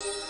you